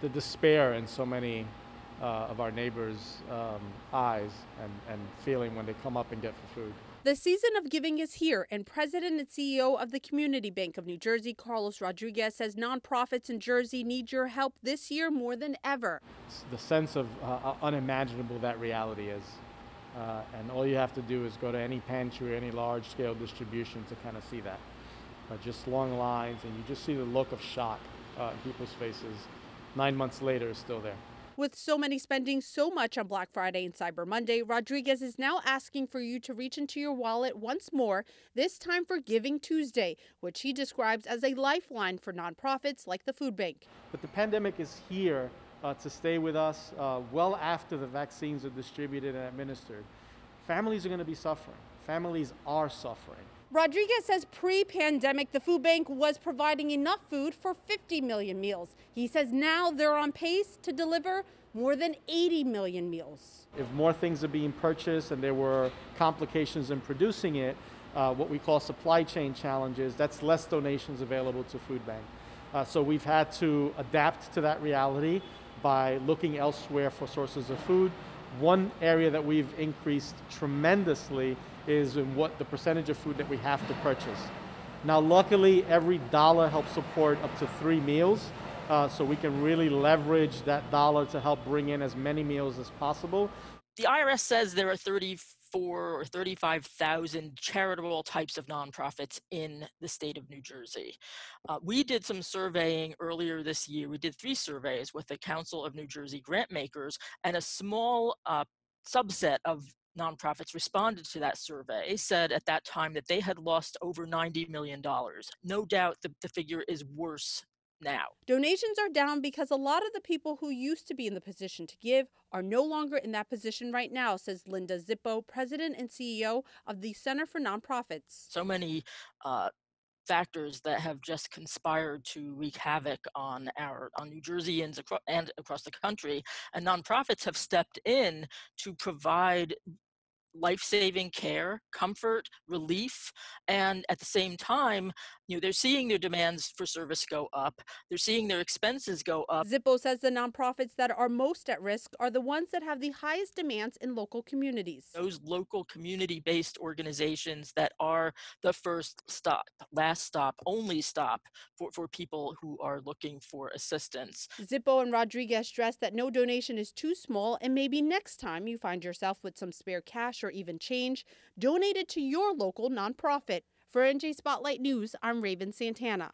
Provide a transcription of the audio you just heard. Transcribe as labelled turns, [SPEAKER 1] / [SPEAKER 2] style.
[SPEAKER 1] The despair in so many uh, of our neighbors' um, eyes and, and feeling when they come up and get for food.
[SPEAKER 2] The season of giving is here, and President and CEO of the Community Bank of New Jersey, Carlos Rodriguez, says nonprofits in Jersey need your help this year more than ever.
[SPEAKER 1] The sense of uh, unimaginable that reality is. Uh, and all you have to do is go to any pantry or any large scale distribution to kind of see that. Uh, just long lines, and you just see the look of shock uh, in people's faces. Nine months later, is still there.
[SPEAKER 2] With so many spending so much on Black Friday and Cyber Monday, Rodriguez is now asking for you to reach into your wallet once more, this time for Giving Tuesday, which he describes as a lifeline for nonprofits like the Food Bank.
[SPEAKER 1] But the pandemic is here uh, to stay with us uh, well after the vaccines are distributed and administered. Families are going to be suffering. Families are suffering.
[SPEAKER 2] Rodriguez says pre pandemic, the food bank was providing enough food for 50 million meals. He says now they're on pace to deliver more than 80 million meals.
[SPEAKER 1] If more things are being purchased and there were complications in producing it, uh, what we call supply chain challenges, that's less donations available to food bank. Uh, so we've had to adapt to that reality by looking elsewhere for sources of food. One area that we've increased tremendously is in what the percentage of food that we have to purchase. Now, luckily, every dollar helps support up to three meals, uh, so we can really leverage that dollar to help bring in as many meals as possible.
[SPEAKER 3] The IRS says there are 34 or 35,000 charitable types of nonprofits in the state of New Jersey. Uh, we did some surveying earlier this year. We did three surveys with the Council of New Jersey grant makers, and a small uh, subset of nonprofits responded to that survey said at that time that they had lost over $90 million. No doubt the, the figure is worse now.
[SPEAKER 2] Donations are down because a lot of the people who used to be in the position to give are no longer in that position right now, says Linda Czipo, president and CEO of the Center for Nonprofits.
[SPEAKER 3] So many uh, factors that have just conspired to wreak havoc on our on New Jerseyans acro- and across the country, and nonprofits have stepped in to provide life-saving care, comfort, relief, and at the same time, you know, they're seeing their demands for service go up. They're seeing their expenses go up.
[SPEAKER 2] Czipo says the nonprofits that are most at risk are the ones that have the highest demands in local communities.
[SPEAKER 3] Those local community-based organizations that are the first stop, last stop, only stop for, for people who are looking for assistance.
[SPEAKER 2] Czipo and Rodriguez stress that no donation is too small and maybe next time you find yourself with some spare cash or even change, donate it to your local nonprofit. For NJ Spotlight News, I'm Raven Santana.